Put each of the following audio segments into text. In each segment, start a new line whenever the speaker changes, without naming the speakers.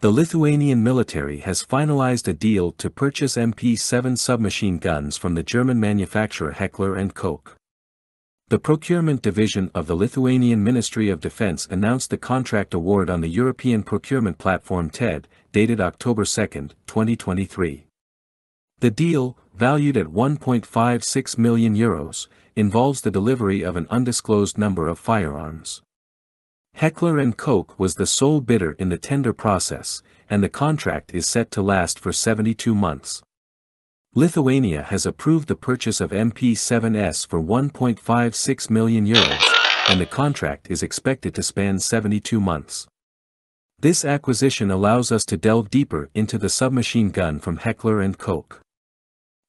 The Lithuanian military has finalized a deal to purchase MP-7 submachine guns from the German manufacturer Heckler & Koch. The procurement division of the Lithuanian Ministry of Defense announced the contract award on the European procurement platform TED, dated October 2, 2023. The deal, valued at 1.56 million euros, involves the delivery of an undisclosed number of firearms. Heckler & Koch was the sole bidder in the tender process, and the contract is set to last for 72 months. Lithuania has approved the purchase of MP7S for 1.56 million euros, and the contract is expected to span 72 months. This acquisition allows us to delve deeper into the submachine gun from Heckler & Koch.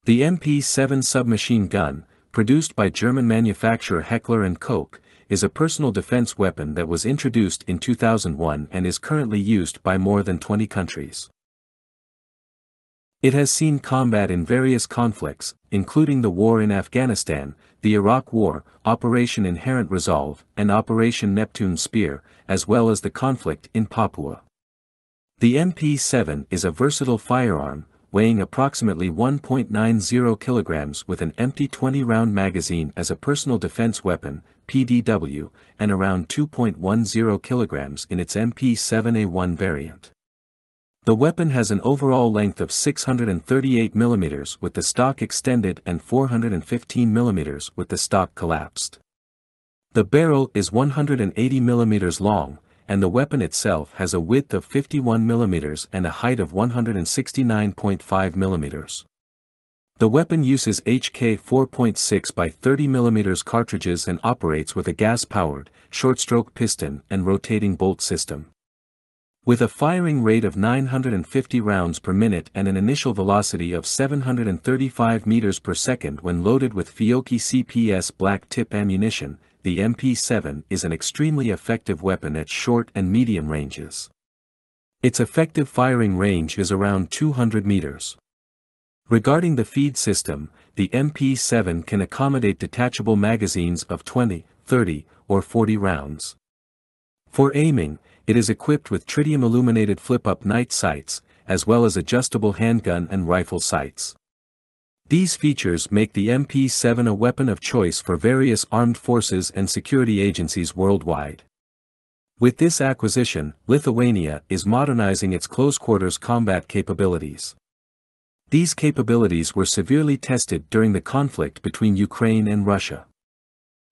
The MP7 submachine gun, produced by German manufacturer Heckler & Koch, is a personal defense weapon that was introduced in 2001 and is currently used by more than 20 countries. It has seen combat in various conflicts, including the war in Afghanistan, the Iraq War, Operation Inherent Resolve, and Operation Neptune Spear, as well as the conflict in Papua. The MP7 is a versatile firearm, weighing approximately 1.90 kilograms with an empty 20-round magazine as a personal defense weapon, PDW, and around 2.10 kilograms in its MP7A1 variant. The weapon has an overall length of 638 mm with the stock extended and 415 mm with the stock collapsed. The barrel is 180 mm long, and the weapon itself has a width of 51 mm and a height of 169.5 mm. The weapon uses HK 4.6 by 30 mm cartridges and operates with a gas-powered, short-stroke piston and rotating bolt system. With a firing rate of 950 rounds per minute and an initial velocity of 735 meters per second when loaded with Fiocchi CPS black tip ammunition, the MP7 is an extremely effective weapon at short and medium ranges. Its effective firing range is around 200 meters. Regarding the feed system, the MP7 can accommodate detachable magazines of 20, 30, or 40 rounds. For aiming, it is equipped with tritium illuminated flip-up night sights, as well as adjustable handgun and rifle sights. These features make the MP7 a weapon of choice for various armed forces and security agencies worldwide. With this acquisition, Lithuania is modernizing its close-quarters combat capabilities. These capabilities were severely tested during the conflict between Ukraine and Russia.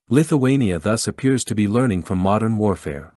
Lithuania thus appears to be learning from modern warfare.